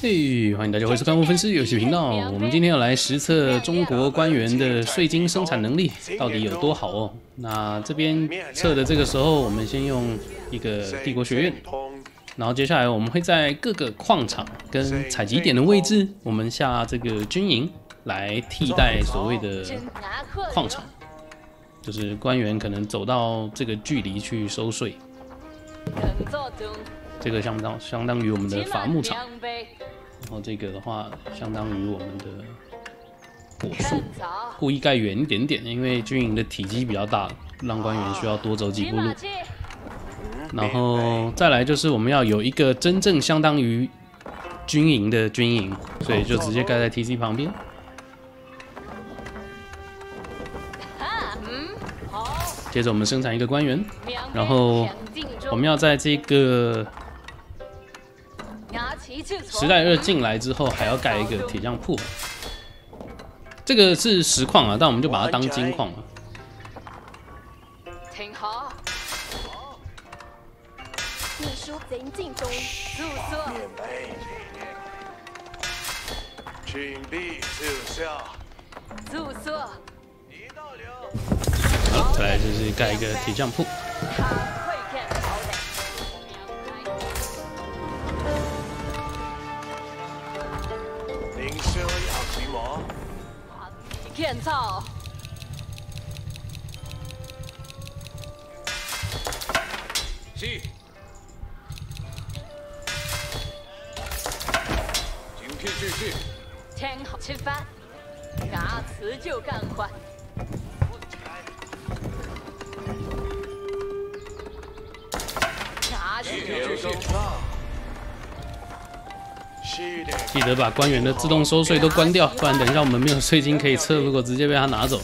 嘿，欢迎大家回收看我分尸游戏频道。我们今天要来实测中国官员的税金生产能力到底有多好哦。那这边测的这个时候，我们先用一个帝国学院，然后接下来我们会在各个矿场跟采集点的位置，我们下这个军营来替代所谓的矿场，就是官员可能走到这个距离去收税。这个相当相当于我们的伐木场。然后这个的话，相当于我们的果树，故意盖远一点点，因为军营的体积比较大，让官员需要多走几步路。然后再来就是我们要有一个真正相当于军营的军营，所以就直接盖在 TC 旁边。接着我们生产一个官员，然后我们要在这个。时代二进来之后，还要盖一个铁匠铺。这个是实矿啊，但我们就把它当金矿了。听好。秘书进中，住宿。请闭住校。住宿。好，再来就是盖一个铁匠铺。建造。是。警惕继续。天好吃饭，牙齿就干活。牙齿就继续。记得把官员的自动收税都关掉，不然等一下我们没有税金可以测，如果直接被他拿走。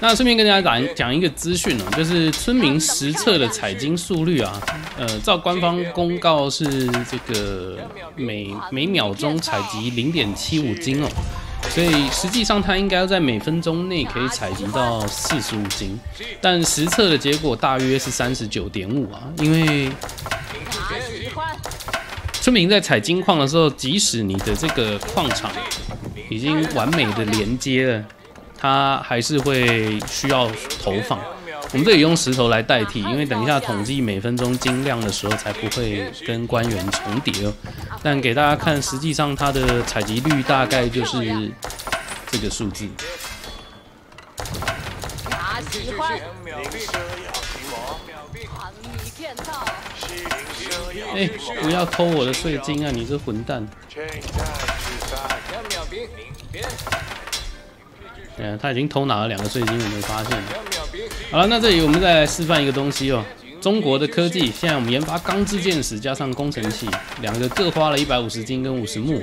那顺便跟大家讲讲一个资讯哦，就是村民实测的采金速率啊，呃，照官方公告是这个每每秒钟采集零点七五斤哦，所以实际上它应该要在每分钟内可以采集到四十五斤，但实测的结果大约是三十九点五啊，因为。村民在采金矿的时候，即使你的这个矿场已经完美的连接了，它还是会需要投放。我们这里用石头来代替，因为等一下统计每分钟金量的时候，才不会跟官员重叠哦。但给大家看，实际上它的采集率大概就是这个数字。哎，不要偷我的税金啊！你这混蛋！嗯，他已经偷拿了两个税金，我没发现。好了，那这里我们再来示范一个东西哦。中国的科技，现在我们研发钢制箭矢加上工程器，两个各花了一百五十金跟五十木。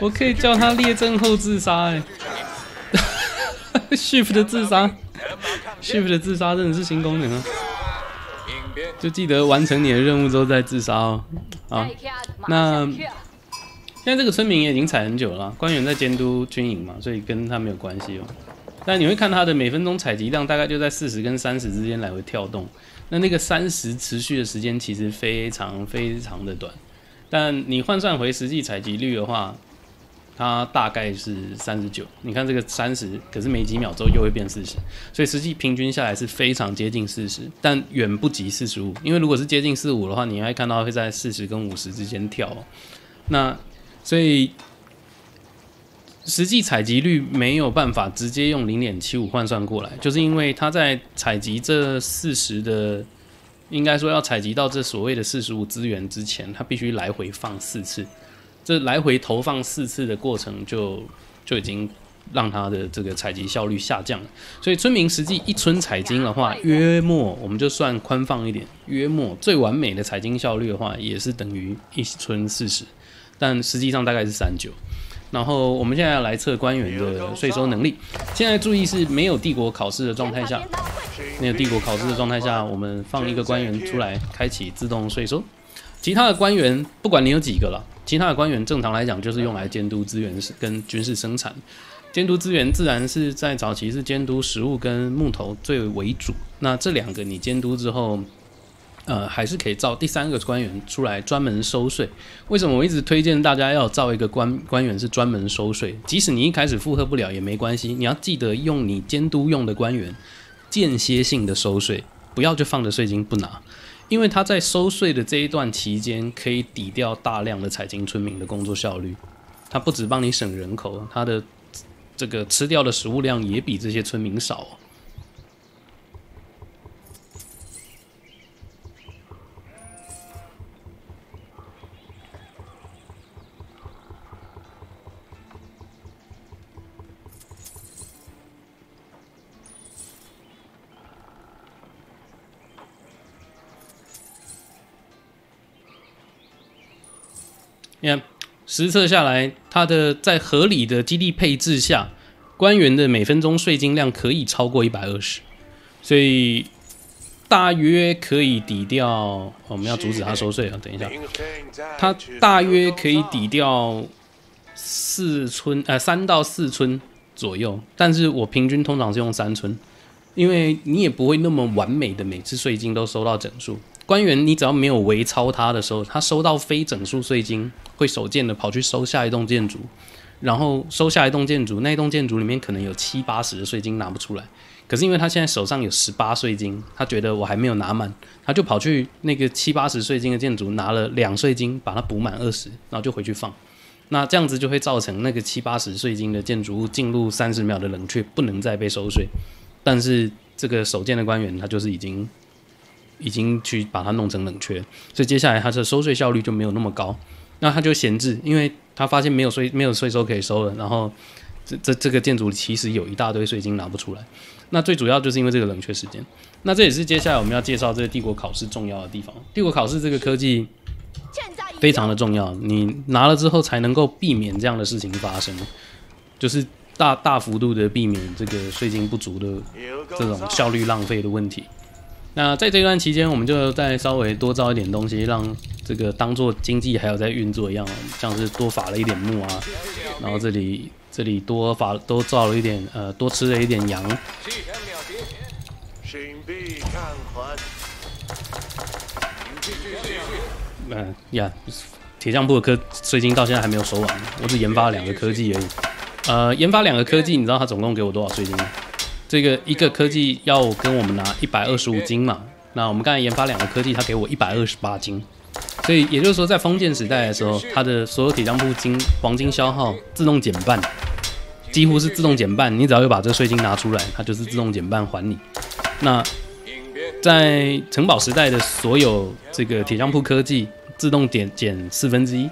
我可以叫他列阵后自杀哎。Shift 的自杀，Shift 的自杀真的是新功能啊！就记得完成你的任务之后再自杀哦。好，那现在这个村民也已经踩很久了，官员在监督军营嘛，所以跟他没有关系哦。但你会看他的每分钟采集量大概就在四十跟三十之间来回跳动，那那个三十持续的时间其实非常非常的短，但你换算回实际采集率的话。它大概是三十九，你看这个三十，可是没几秒之后又会变四十，所以实际平均下来是非常接近四十，但远不及四十五。因为如果是接近四五的话，你会看到会在四十跟五十之间跳。那所以实际采集率没有办法直接用零点七五换算过来，就是因为它在采集这四十的，应该说要采集到这所谓的四十五资源之前，它必须来回放四次。这来回投放四次的过程就就已经让它的这个采集效率下降了。所以村民实际一村采金的话，约莫我们就算宽放一点，约莫最完美的采金效率的话，也是等于一村四十，但实际上大概是三九。然后我们现在要来测官员的税收能力。现在注意是没有帝国考试的状态下，没有帝国考试的状态下，我们放一个官员出来，开启自动税收。其他的官员不管你有几个了，其他的官员正常来讲就是用来监督资源跟军事生产。监督资源自然是在早期是监督食物跟木头最为主。那这两个你监督之后。呃，还是可以造第三个官员出来专门收税。为什么我一直推荐大家要造一个官官员是专门收税？即使你一开始负荷不了也没关系，你要记得用你监督用的官员间歇性的收税，不要就放着税金不拿，因为他在收税的这一段期间可以抵掉大量的采金村民的工作效率。他不止帮你省人口，他的这个吃掉的食物量也比这些村民少。实测下来，它的在合理的基地配置下，官员的每分钟税金量可以超过一百二十，所以大约可以抵掉。我们要阻止他收税啊！等一下，他大约可以抵掉四村呃三到四村左右，但是我平均通常是用三村，因为你也不会那么完美的每次税金都收到整数。官员，你只要没有违超他的时候，他收到非整数税金，会手贱的跑去收下一栋建筑，然后收下一栋建筑，那一栋建筑里面可能有七八十的税金拿不出来，可是因为他现在手上有十八税金，他觉得我还没有拿满，他就跑去那个七八十税金的建筑拿了两税金，把它补满二十，然后就回去放，那这样子就会造成那个七八十税金的建筑物进入三十秒的冷却，不能再被收税，但是这个手贱的官员他就是已经。已经去把它弄成冷却，所以接下来它的收税效率就没有那么高，那它就闲置，因为他发现没有税没有税收可以收了，然后这这这个建筑其实有一大堆税金拿不出来，那最主要就是因为这个冷却时间，那这也是接下来我们要介绍这个帝国考试重要的地方。帝国考试这个科技非常的重要，你拿了之后才能够避免这样的事情发生，就是大大幅度的避免这个税金不足的这种效率浪费的问题。那在这段期间，我们就再稍微多造一点东西，让这个当做经济还有在运作一样，像是多伐了一点木啊，然后这里这里多伐多造了一点，呃，多吃了一点羊。嗯呀，铁匠铺的科税金到现在还没有收完，我只研发两个科技而已。呃，研发两个科技，你知道他总共给我多少税金吗？这个一个科技要跟我们拿一百二十五金嘛？那我们刚才研发两个科技，他给我一百二十八金，所以也就是说，在封建时代的时候，它的所有铁匠铺金黄金消耗自动减半，几乎是自动减半。你只要有把这个税金拿出来，它就是自动减半还你。那在城堡时代的所有这个铁匠铺科技，自动减减四分之一。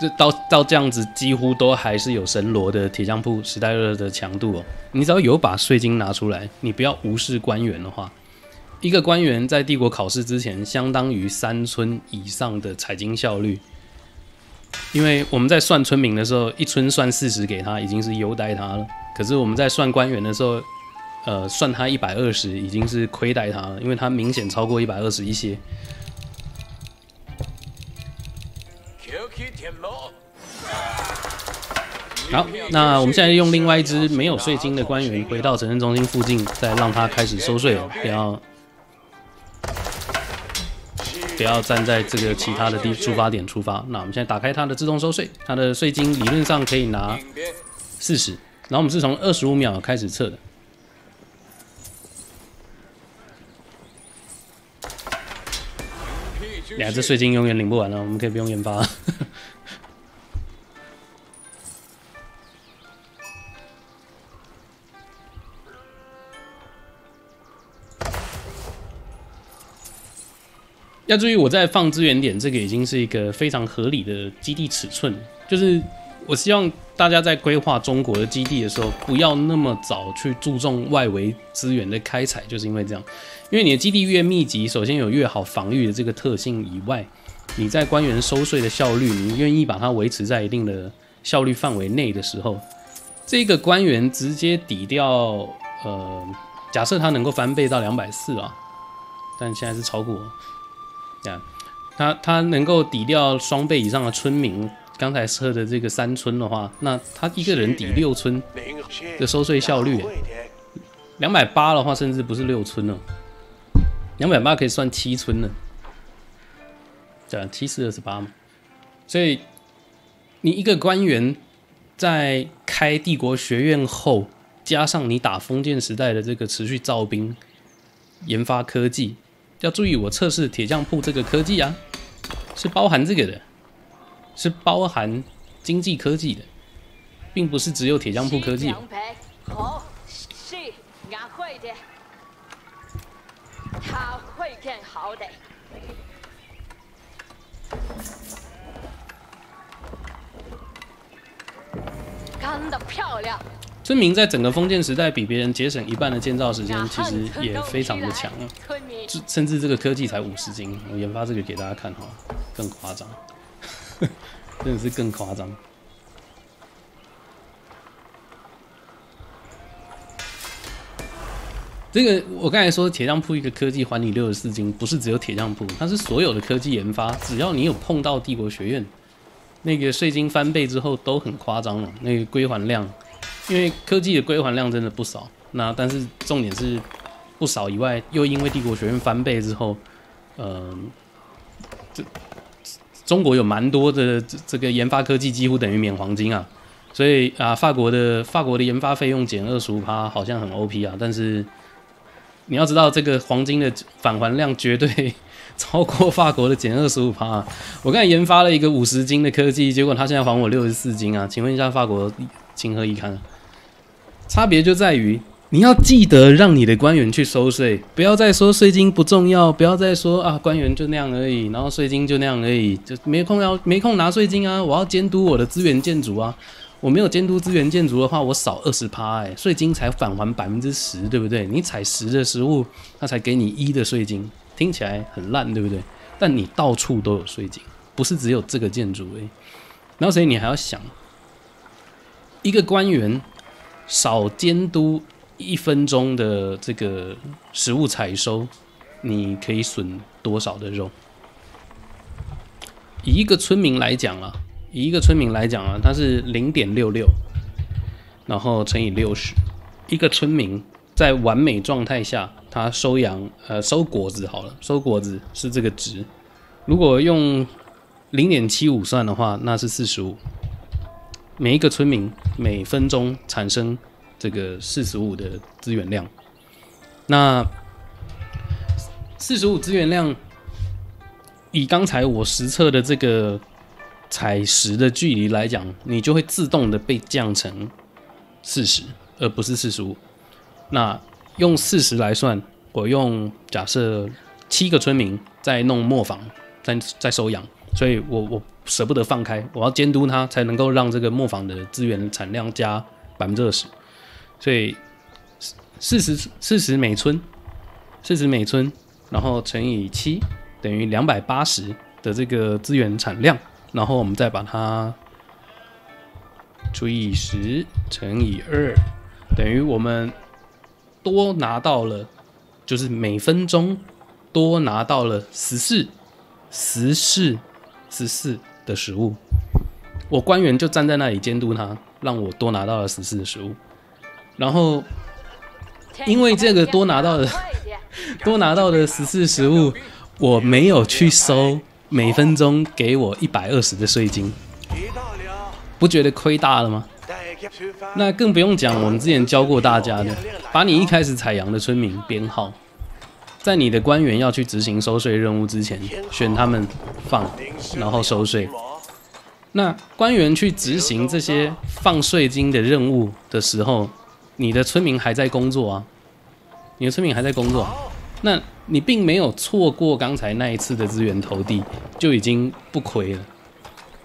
这到到这样子，几乎都还是有神罗的铁匠铺时代二的强度哦。你只要有把税金拿出来，你不要无视官员的话，一个官员在帝国考试之前，相当于三村以上的采金效率。因为我们在算村民的时候，一村算四十给他，已经是优待他了。可是我们在算官员的时候，呃，算他一百二十，已经是亏待他了，因为他明显超过一百二十一些。好，那我们现在用另外一只没有税金的官员回到城镇中心附近，再让他开始收税哦，不要不要站在这个其他的地出发点出发。那我们现在打开它的自动收税，它的税金理论上可以拿四十，然后我们是从二十五秒开始测的。呀，这税金永远领不完了，我们可以不用研发。要注意，我在放资源点，这个已经是一个非常合理的基地尺寸。就是我希望大家在规划中国的基地的时候，不要那么早去注重外围资源的开采，就是因为这样。因为你的基地越密集，首先有越好防御的这个特性以外，你在官员收税的效率，你愿意把它维持在一定的效率范围内的时候，这个官员直接抵掉，呃，假设他能够翻倍到两百四啊，但现在是超过，这样，他他能够抵掉双倍以上的村民。刚才设的这个三村的话，那他一个人抵六村的收税效率，两百八的话，甚至不是六村了，两百八可以算七村了，对，七四二十八嘛。所以你一个官员在开帝国学院后，加上你打封建时代的这个持续造兵、研发科技，要注意我测试铁匠铺这个科技啊，是包含这个的。是包含经济科技的，并不是只有铁匠铺科技。好，是俺会的，他会更好的。干得漂亮！村民在整个封建时代比别人节省一半的建造时间，其实也非常的强啊。甚至这个科技才五十斤，我研发这个给大家看哈，更夸张。真的是更夸张。这个我刚才说铁匠铺一个科技还你六十四斤，不是只有铁匠铺，它是所有的科技研发，只要你有碰到帝国学院，那个税金翻倍之后都很夸张了。那个归还量，因为科技的归还量真的不少。那但是重点是不少以外，又因为帝国学院翻倍之后，嗯，这。中国有蛮多的这个研发科技几乎等于免黄金啊，所以啊，法国的法国的研发费用减二十五趴好像很 O P 啊，但是你要知道这个黄金的返还量绝对超过法国的减二十五趴。我刚才研发了一个五十斤的科技，结果他现在还我六十四斤啊，请问一下法国情何以堪？差别就在于。你要记得让你的官员去收税，不要再说税金不重要，不要再说啊官员就那样而已，然后税金就那样而已，就没空要没空拿税金啊！我要监督我的资源建筑啊！我没有监督资源建筑的话，我少二十趴哎，税金才返还百分之十，对不对？你采十的食物，他才给你一的税金，听起来很烂，对不对？但你到处都有税金，不是只有这个建筑哎。然后所以你还要想，一个官员少监督。一分钟的这个食物采收，你可以损多少的肉？以一个村民来讲啊，以一个村民来讲啊，它是零点六六，然后乘以六十，一个村民在完美状态下，他收养呃收果子好了，收果子是这个值。如果用零点七五算的话，那是四十五。每一个村民每分钟产生。这个四十五的资源量，那四十五资源量，以刚才我实测的这个采石的距离来讲，你就会自动的被降成四十，而不是四十五。那用四十来算，我用假设七个村民在弄磨坊，在在收养，所以我我舍不得放开，我要监督它，才能够让这个磨坊的资源产量加百分之二十。所以四十四十每村，四十每村，然后乘以七，等于两百八十的这个资源产量，然后我们再把它除以十乘以二，等于我们多拿到了，就是每分钟多拿到了十四十四十四的食物。我官员就站在那里监督他，让我多拿到了十四的食物。然后，因为这个多拿到的 多拿到的十四食物，我没有去收每分钟给我一百二十的税金，不觉得亏大了吗？那更不用讲，我们之前教过大家的，把你一开始采阳的村民编号，在你的官员要去执行收税任务之前，选他们放，然后收税。那官员去执行这些放税金的任务的时候，你的村民还在工作啊，你的村民还在工作，那你并没有错过刚才那一次的资源投递，就已经不亏了。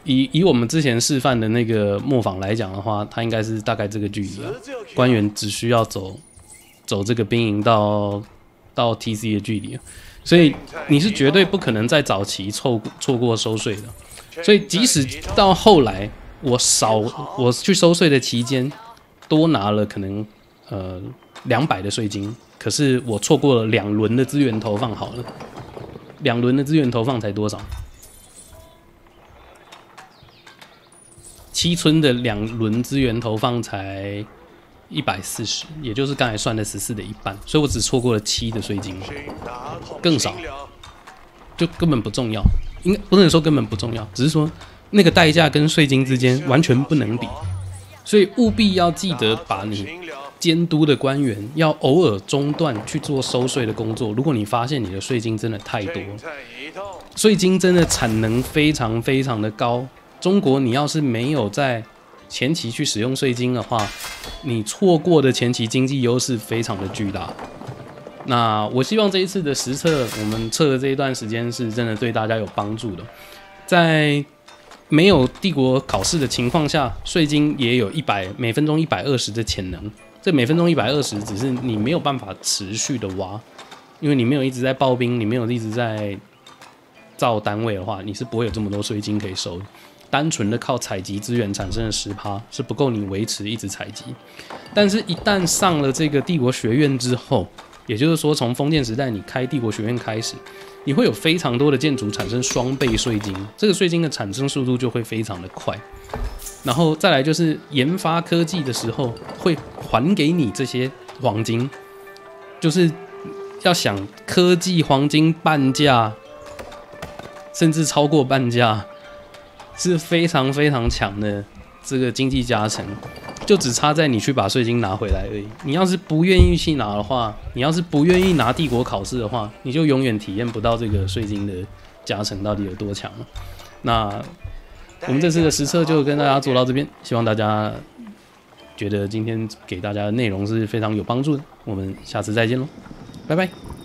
以以我们之前示范的那个磨坊来讲的话，它应该是大概这个距离啊。官员只需要走走这个兵营到到 TC 的距离，所以你是绝对不可能在早期错错过收税的。所以即使到后来我少我去收税的期间多拿了可能呃两百的税金，可是我错过了两轮的资源投放，好了，两轮的资源投放才多少？七村的两轮资源投放才一百四十，也就是刚才算的十四的一半，所以我只错过了七的税金，更少，就根本不重要，应该不能说根本不重要，只是说那个代价跟税金之间完全不能比，所以务必要记得把你监督的官员要偶尔中断去做收税的工作。如果你发现你的税金真的太多，税金真的产能非常非常的高。中国，你要是没有在前期去使用税金的话，你错过的前期经济优势非常的巨大。那我希望这一次的实测，我们测的这一段时间是真的对大家有帮助的。在没有帝国考试的情况下，税金也有一百每分钟一百二十的潜能。这每分钟一百二十，只是你没有办法持续的挖，因为你没有一直在爆兵，你没有一直在造单位的话，你是不会有这么多税金可以收。单纯的靠采集资源产生的十趴是不够你维持一直采集，但是，一旦上了这个帝国学院之后，也就是说，从封建时代你开帝国学院开始，你会有非常多的建筑产生双倍税金，这个税金的产生速度就会非常的快。然后再来就是研发科技的时候，会还给你这些黄金，就是要想科技黄金半价，甚至超过半价。是非常非常强的这个经济加成，就只差在你去把税金拿回来而已。你要是不愿意去拿的话，你要是不愿意拿帝国考试的话，你就永远体验不到这个税金的加成到底有多强。那我们这次的实测就跟大家做到这边，希望大家觉得今天给大家的内容是非常有帮助的。我们下次再见喽，拜拜。